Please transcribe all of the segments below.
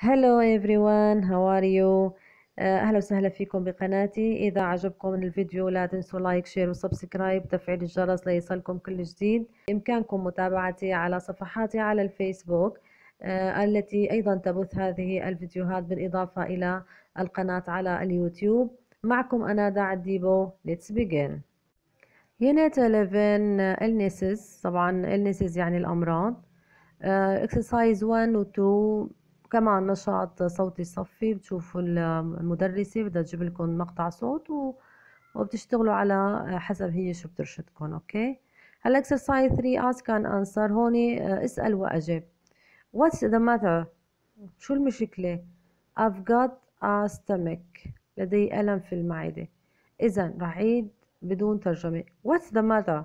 Hello everyone. Are you? آه، أهلا وسهلا فيكم بقناتي. إذا عجبكم الفيديو لا تنسوا like share و subscribe. وتفعيل الجرس ليصلكم كل جديد. بإمكانكم متابعتي على صفحاتي على الفيسبوك آه، التي أيضا تبث هذه الفيديوهات بالإضافة إلى القناة على اليوتيوب. معكم أنا دعاء الديبو. Let's begin. Unit 11 illnesses. طبعا illnesses يعني الأمراض. uh, exercise 1 و 2 كمان نشاط صوتي صفي بتشوفوا المدرسة بدها تجيب لكم مقطع صوت و... وبتشتغلوا على حسب هي شو بترشدكم أوكي؟ هلا exercise 3 ask and answer. هون اسأل وأجب what's the matter شو المشكلة؟ I've got a stomach. لدي ألم في المعدة. إذا رح عيد بدون ترجمة. What's the matter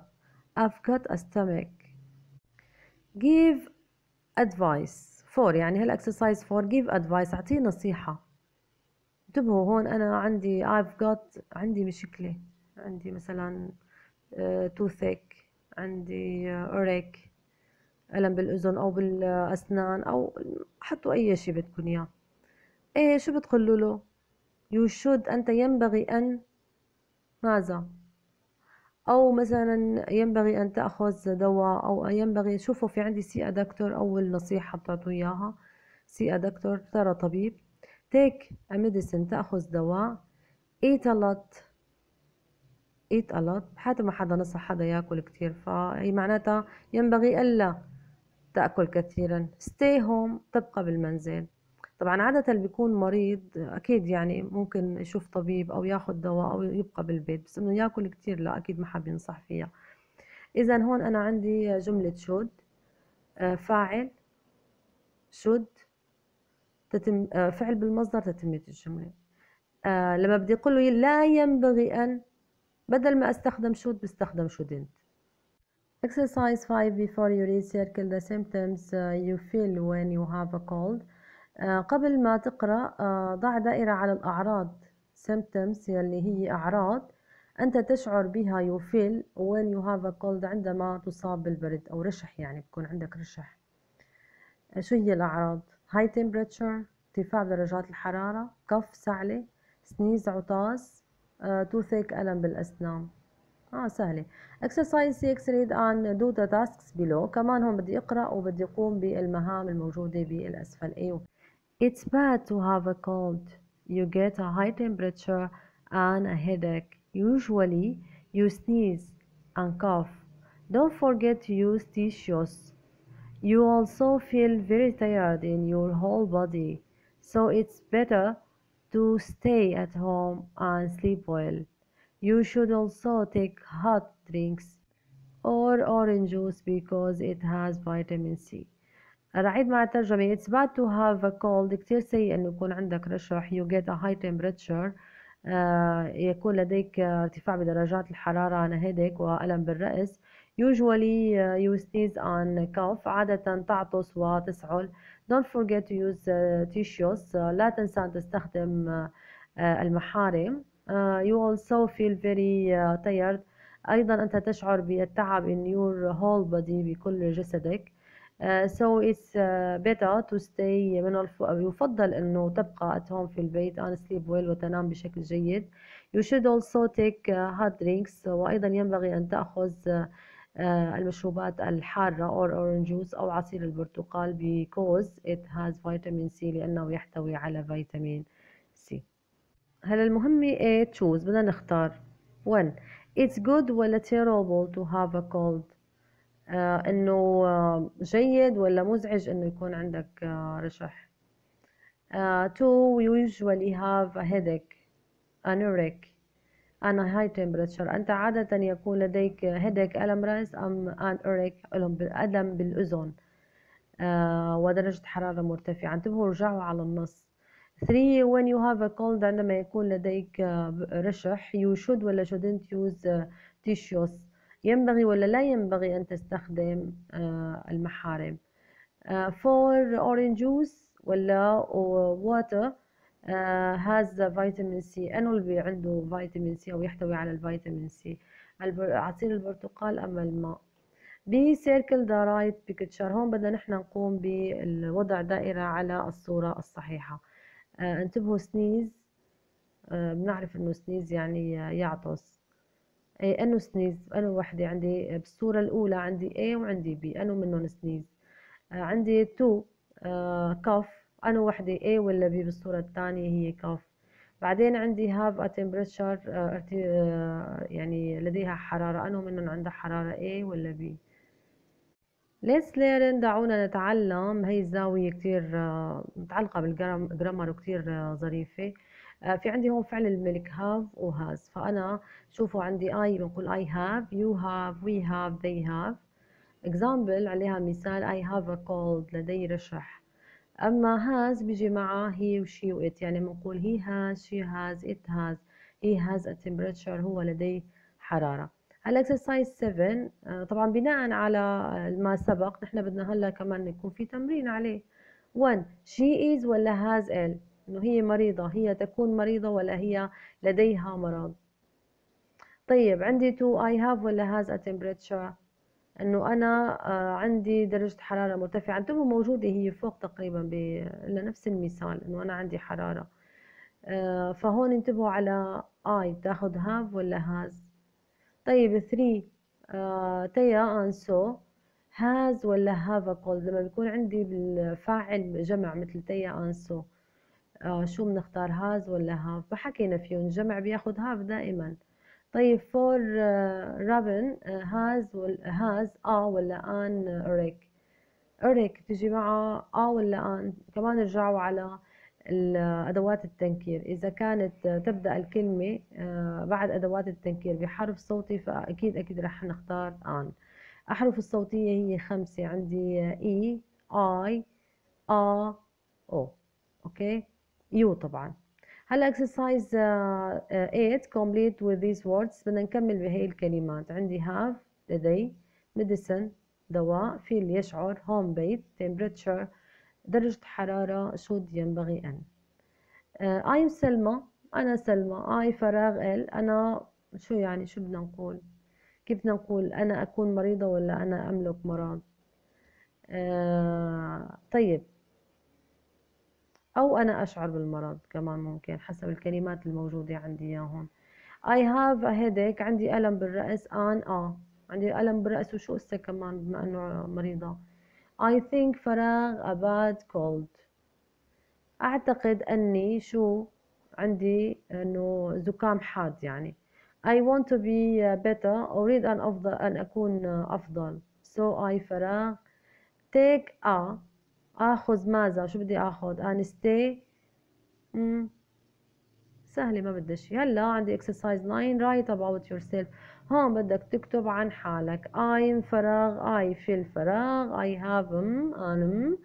I've got a stomachache. Give advice. four يعني هال exercise four give advice أعطيه نصيحة. انتبهوا هون أنا عندي I've got عندي مشكلة. عندي مثلا toothache uh, عندي earache uh, ألم بالأذن أو بالأسنان أو حطوا أي شيء بدكم إياه. إيه شو بتقولوا له؟ You should أنت ينبغي أن ماذا؟ أو مثلا ينبغي أن تأخذ دواء أو ينبغي شوفوا في عندي see doctor أول نصيحة بتعطوا إياها. see doctor ترى طبيب. Take a medicine تأخذ دواء. Eat a lot. Eat بحياته ما حدا نصح حدا ياكل كتير. فهي معناتها ينبغي ألا تأكل كثيرا. Stay home تبقى بالمنزل. طبعا عادة بيكون مريض أكيد يعني ممكن يشوف طبيب أو ياخد دواء أو يبقى بالبيت بس إنه ياكل كتير لا أكيد ما حاب ينصح فيها. إذا هون أنا عندي جملة شود. آه، فاعل شود تتم آه، فعل بالمصدر تتمة الجملة. آه، لما بدي أقول له لا ينبغي أن بدل ما أستخدم شود بستخدم shouldn't Exercise 5 before you read circle the symptoms you feel when you have a cold. قبل ما تقرأ آه، ضع دائرة على الأعراض symptoms يلي هي أعراض أنت تشعر بها you feel when you have a cold عندما تصاب بالبرد أو رشح يعني بكون عندك رشح. آه، شو هي الأعراض؟ high temperature ارتفاع درجات الحرارة كف سعلة سنيز عطاس toothache ألم بالأسنان. آه سهلة. exercise 6 read and do the tasks below. كمان هون بدي أقرأ وبدي اقوم بالمهام الموجودة بالأسفل أيوه It's bad to have a cold. You get a high temperature and a headache. Usually, you sneeze and cough. Don't forget to use tissues. You also feel very tired in your whole body, so it's better to stay at home and sleep well. You should also take hot drinks or orange juice because it has vitamin C. أعيد مع الترجمة It's bad to have a cold كتير سيء إنه يكون عندك رشح You get a high temperature uh, يكون لديك ارتفاع بدرجات الحرارة and headache وألم بالرأس Usually uh, you sneeze and cough عادة تعطس وتسعل Don't forget to use uh, tissues uh, لا تنسى أن تستخدم uh, المحارم uh, You also feel very uh, tired أيضا أنت تشعر بالتعب in your whole body بكل جسدك Uh, so it's uh, better to stay من الف... يفضل انه تبقى at home في البيت and sleep well وتنام بشكل جيد you should also take uh, hot drinks وأيضا ينبغي ان تاخذ المشروبات الحارة or orange juice أو عصير البرتقال because it has vitamin C لأنه يحتوي على فيتامين C هلا المهمة إيه choose بدنا نختار 1 it's good ولا terrible to have a cold آه إنه آه جيد ولا مزعج إنه يكون عندك آه رشح؟ have a headache anuric and a high temperature. أنت عادة يكون لديك headache ألم رأس أم anuric ألم بالأذن. uh, ودرجة حرارة مرتفعة. انتبهوا رجعوا على النص. 3 when you have a عندما يكون لديك رشح you should ولا shouldn't use tissues. ينبغي ولا لا ينبغي أن تستخدم المحارم؟ for orange juice ولا water has vitamin C. أنه اللي عنده فيتامين سي أو يحتوي على الفيتامين سي عصير البرتقال أما الماء؟ B circle the right picture هون بدنا نحن نقوم بالوضع دائرة على الصورة الصحيحة. آه انتبهوا sneeze آه بنعرف إنه sneeze يعني يعطس. انه sneeze انه وحدة عندي بالصورة الأولى عندي A وعندي B انه منهم sneeze. آه عندي two آه cough انه وحدة A ولا B بالصورة الثانية هي cough بعدين عندي have a temperature آه آه يعني لديها حرارة انه منهم عندها حرارة A ولا B. Let's learn دعونا نتعلم؟ هي الزاوية كتير آه، متعلقة بال grammar وكتير آه، ظريفة. آه، في عندي هون فعل الملك have و has. فأنا شوفوا عندي I بنقول I have you have we have they have. Example عليها مثال I have a cold لدي رشح. أما has بيجي معه he و she و it. يعني بنقول he has she has it has. He has a temperature هو لديه حرارة. هلا اكسرسايز 7 طبعا بناء على ما سبق نحن بدنا هلا كمان يكون في تمرين عليه. 1 she is ولا has ال؟ إنه هي مريضة هي تكون مريضة ولا هي لديها مرض. طيب عندي 2 I have ولا has a temperature إنه أنا آه، عندي درجة حرارة مرتفعة. انتبهوا موجودة هي فوق تقريبا نفس المثال إنه أنا عندي حرارة. آه، فهون انتبهوا على I بتاخد have ولا has طيب 3 آه تيا انسو هاز ولا هاف كولد لما بيكون عندي بالفاعل جمع مثل تيا انسو آه شو بنختار هاز ولا هاف؟ ما حكينا فيهم جمع بياخد هاف دائما. طيب فور رابن هاز هاز آه ولا آن ريك أريك. تجي معه آه ولا آن؟ كمان رجعوا على أدوات التنكير. إذا كانت تبدأ الكلمة آه، بعد أدوات التنكير بحرف صوتي فأكيد أكيد رح نختار آن. أحرف الصوتية هي خمسة عندي E I A O. okay؟ U طبعا. هلا exercise 8 complete with these words بدنا نكمل بهي الكلمات. عندي have لدي medicine دواء feel يشعر home بيت temperature درجة حرارة should ينبغي أن. I'm سلمى أنا سلمى. I فراغ ال أنا شو يعني شو بدنا نقول؟ كيف بدنا نقول أنا أكون مريضة ولا أنا أملك مرض؟ آه طيب. أو أنا أشعر بالمرض كمان ممكن حسب الكلمات الموجودة عندي هون I have a headache عندي ألم بالرأس أن آه عندي ألم بالرأس وشو قصة كمان بما أنه مريضة؟ I think فراغ a bad cold. أعتقد أني شو عندي أنه زكام حاد يعني. I want to be better أريد أن أفضل أن أكون أفضل. So I فراغ take a آخذ ماذا؟ شو بدي آخذ؟ أن stay. سهلة ما بدها شي. هلا عندي exercise 9 write about yourself. هون بدك تكتب عن حالك. I'm فراغ I في الفراغ I have them أنا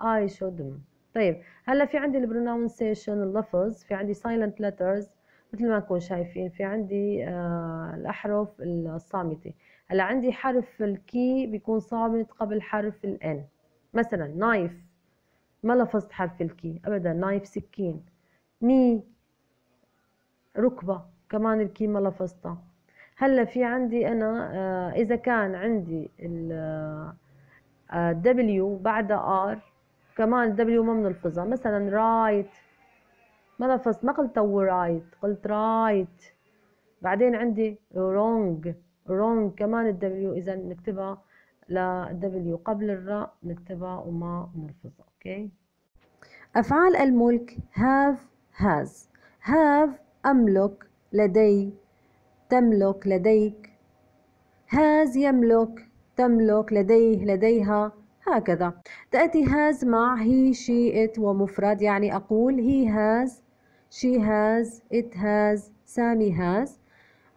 I should them طيب هلا في عندي ال pronunciation اللفظ في عندي silent letters. مثل ما نكون شايفين في عندي آه الأحرف الصامتة. هلا عندي حرف ال K بيكون صامت قبل حرف ال N مثلا knife ما لفظت حرف ال K ابدا knife سكين. knee ركبة كمان ال K ما لفظتها. هلأ في عندي أنا آه، إذا كان عندي ال دبليو آه، بعد ار كمان دبليو ما بنلفظها مثلا write ما لفظت ما قلت write قلت write بعدين عندي wrong wrong كمان ال W إذا نكتبها ل W قبل الراء نكتبها وما نلفظها أوكي؟ أفعال الملك have has. have أملك لدي تملك لديك. has يملك تملك لديه لديها. هكذا. تأتي has مع he she it ومفرد. يعني أقول he has she has it has سامي has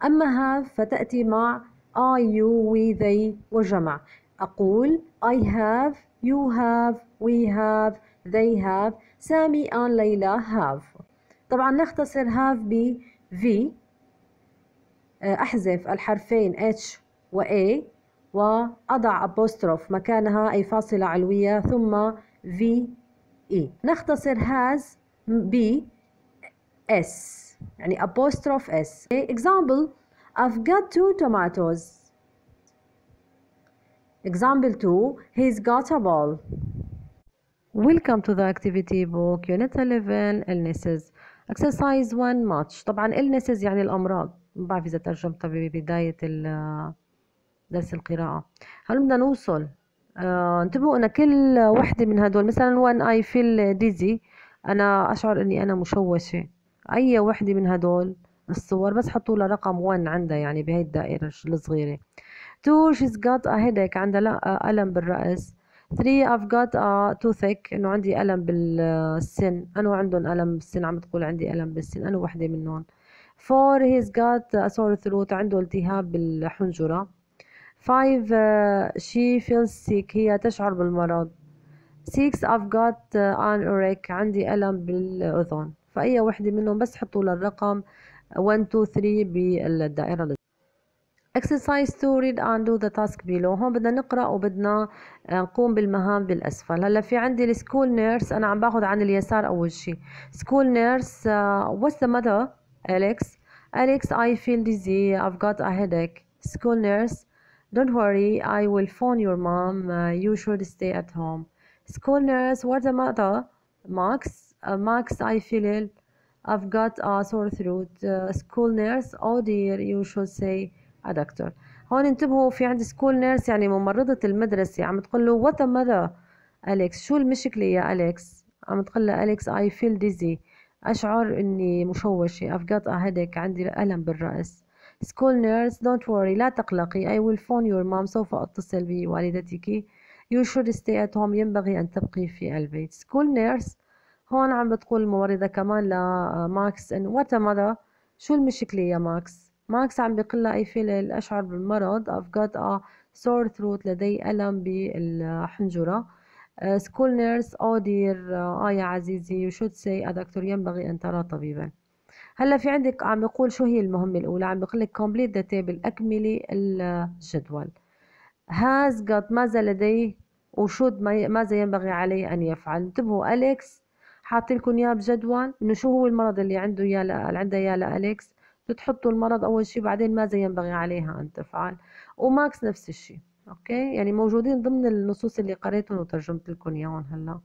أما have فتأتي مع I you we they وجمع. أقول I have you have we have they have سامي and ليلى have طبعا نختصر have ب V أحذف الحرفين H و A وأضع أبوستروف مكانها أي فاصلة علوية ثم V E نختصر has B S يعني apostrophe S example I've got two tomatoes Example 2 He's got a ball. Welcome to the activity book Unit 11 illnesses. Exercise 1 much طبعا illnesses يعني الأمراض. ما بعرف إذا ترجمتها ببداية درس القراءة. هل بدنا نوصل؟ آه انتبهوا أنا كل وحدة من هدول مثلا when I feel dizzy أنا أشعر إني أنا مشوشة. أي وحدة من هدول؟ الصور. بس حطوا لها رقم 1 عندها يعني بهي الدائرة الصغيرة. 2 she's got a headache. عندها ألم بالرأس. 3 I've got a toothache. إنه عندي ألم بالسن. أنا عندهم ألم بالسن. عم تقول عندي ألم بالسن. أنا وحدة منهم. 4 he's got a sore throat. عنده التهاب بالحنجرة. 5 uh, she feels sick. هي تشعر بالمرض. 6 I've got an earache عندي ألم بالأذن. فأي وحدة منهم بس حطوا للرقم. 1 2 3 بالدائرة exercise to read and do the task below هون بدنا نقرأ وبدنا نقوم بالمهام بالأسفل هلا في عندي السكول نيرس أنا عم باخذ عن اليسار أول شيء سكول نيرس uh, what's the matter Alex Alex I feel dizzy I've got a headache school nurse don't worry I will phone your mom uh, you should stay at home school nurse what's the matter Max uh, Max I feel ill I've got a sore throat uh, school nurse oh dear you should say a doctor هون انتبهوا في عندي سكول نيرس يعني ممرضة المدرسة. عم تقول له وات ماذا أليكس شو المشكلة يا أليكس عم تقول له أليكس I feel dizzy. أشعر إني مشوشة. I've got a headache. عندي ألم بالرأس. School nurse don't worry. لا تقلقي. I will phone your mom. سوف أتصل بوالدتك. You should stay at home. ينبغي أن تبقي في البيت. School nurse هون عم بتقول الممرضة كمان لماكس إن what ماذا شو المشكلة يا ماكس ماكس عم بيقول لها I feel أشعر بالمرض. I've got a sore throat لدي ألم بالحنجرة. School nurse oh dear آه يا عزيزي you should see a doctor ينبغي أن ترى طبيبا. هلا في عندك عم بيقول شو هي المهمة الأولى؟ عم بيقول لك complete the table أكملي الجدول. Has got ماذا لديه و should ماذا ينبغي عليه أن يفعل؟ انتبهوا أليكس حاطي لكم إياه بجدول. إنه شو هو المرض اللي عنده يا اللي عندها لأليكس بتحطوا المرض أول شيء بعدين ماذا ينبغي عليها أن تفعل؟ وماكس نفس الشيء أوكي؟ يعني موجودين ضمن النصوص اللي قريتهم وترجمت لكم إياهم هلا.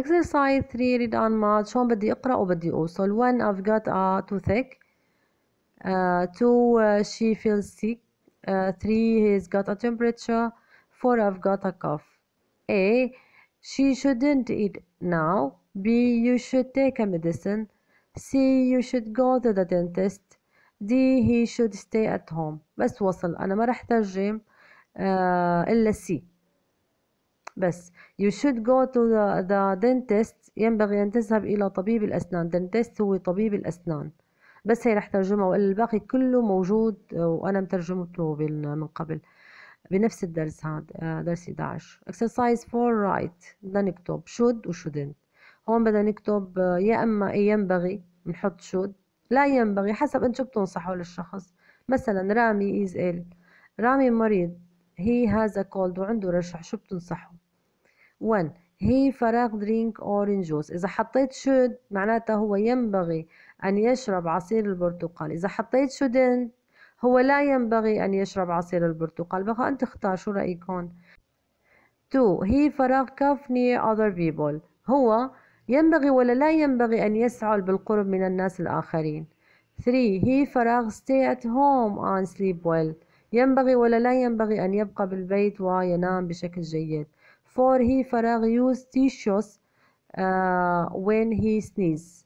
Exercise 3 read on math هون بدي أقرأ وبدي أوصل؟ 1 I've got a toothache. Uh, 2 uh, she feels sick. Uh, 3 he's got a temperature. 4 I've got a cough. A she shouldn't eat now. B you should take a medicine. C you should go to the dentist. D he should stay at home. بس وصل. أنا ما رح ترجم آه إلا C. بس. You should go to the, the dentist. ينبغي أن تذهب إلى طبيب الأسنان. dentist هو طبيب الأسنان. بس هي رح ترجمها وإلا الباقي كله موجود وأنا مترجمته من قبل. بنفس الدرس هذا درس 11 exercise 4 write بدنا نكتب should و shouldn't هون بدنا نكتب يا أما ينبغي نحط شود لا ينبغي حسب انت شو بتنصحوا للشخص. مثلا رامي is ill. رامي مريض. He has a cold وعنده رشح شو بتنصحه؟ 1 he فراغ drink orange juice. إذا حطيت should معناتها هو ينبغي أن يشرب عصير البرتقال. إذا حطيت shouldn't هو لا ينبغي أن يشرب عصير البرتقال. بقى أنت اختار شو رأيك هون؟ 2 he فراغ cuff near other people. هو ينبغي ولا لا ينبغي أن يسعل بالقرب من الناس الآخرين. 3 هي فراغ stay at home and sleep well. ينبغي ولا لا ينبغي أن يبقى بالبيت وينام بشكل جيد. 4 هي فراغ use tissues uh, when he sneeze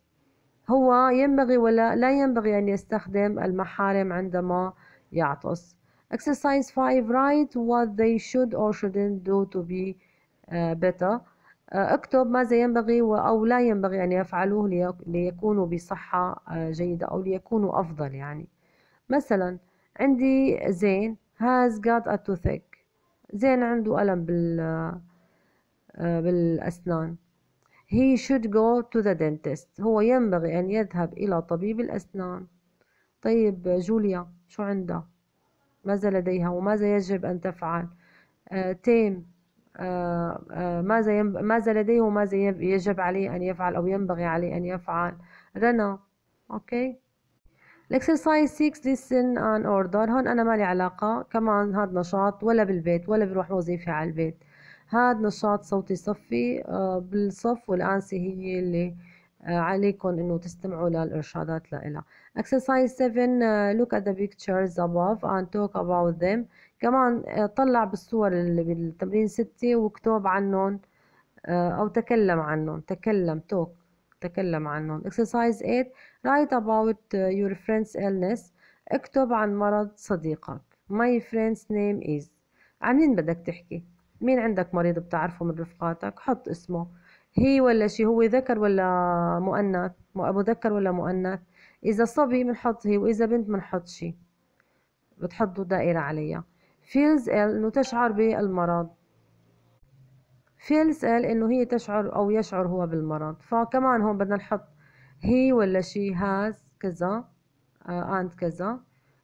هو ينبغي ولا لا ينبغي أن يستخدم المحارم عندما يعطس. Exercise 5 write what they should or shouldn't do to be uh, better. أكتب ماذا ينبغي أو لا ينبغي أن يفعلوه ليكونوا بصحة آه، جيدة أو ليكونوا أفضل يعني. مثلا عندي زين has got a toothache. زين عنده ألم بال آه، بالأسنان. He should go to the dentist. هو ينبغي أن يذهب إلى طبيب الأسنان. طيب جوليا شو عندها ماذا لديها وماذا يجب أن تفعل؟ تيم آه، آه، ماذا ماذا لديه وماذا يجب عليه أن يفعل أو ينبغي عليه أن يفعل. رنا. أوكي. ال exercise 6 listen and order. هون أنا مالي علاقة كمان هذا نشاط ولا بالبيت ولا بروح وظيفة على البيت. هذا نشاط صوتي صفي آه، بالصف والآنسة هي اللي آه، عليكم إنه تستمعوا للإرشادات لإلها. Exercise 7 look at the pictures above and talk about them. كمان طلع بالصور اللي بالتمرين ستة واكتب عنهم أو تكلم عنهم. تكلم talk تكلم عنهم. Exercise 8 write about your friend's illness. اكتب عن مرض صديقك. My friend's name is. عن مين بدك تحكي؟ مين عندك مريض بتعرفه من رفقاتك؟ حط اسمه. هي ولا شي هو ذكر ولا مؤنث؟ مذكر ولا مؤنث؟ إذا صبي بنحط هي وإذا بنت بنحط شي. بتحطوا دائرة عليها. feels ill إنه تشعر بالمرض. feels ill إنه هي تشعر أو يشعر هو بالمرض. فكمان هون بدنا نحط he ولا she has كذا uh, and كذا.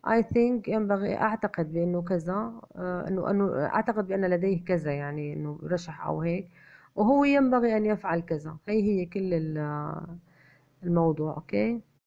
I think ينبغي أعتقد بأنه كذا uh, إنه إنه أعتقد بأن لديه كذا يعني إنه رشح أو هيك. وهو ينبغي أن يفعل كذا. هي هي كل الموضوع أوكي؟